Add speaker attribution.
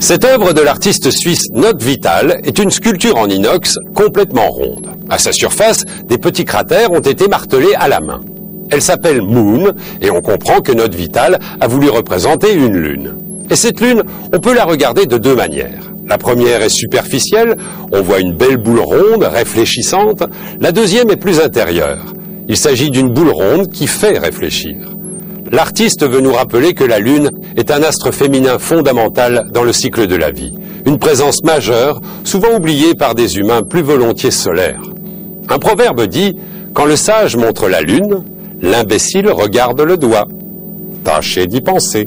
Speaker 1: Cette œuvre de l'artiste suisse Note Vital est une sculpture en inox complètement ronde. À sa surface, des petits cratères ont été martelés à la main. Elle s'appelle Moon et on comprend que Note Vital a voulu représenter une lune. Et cette lune, on peut la regarder de deux manières. La première est superficielle, on voit une belle boule ronde, réfléchissante. La deuxième est plus intérieure. Il s'agit d'une boule ronde qui fait réfléchir. L'artiste veut nous rappeler que la Lune est un astre féminin fondamental dans le cycle de la vie, une présence majeure, souvent oubliée par des humains plus volontiers solaires. Un proverbe dit Quand le sage montre la Lune, l'imbécile regarde le doigt. Tâchez d'y penser.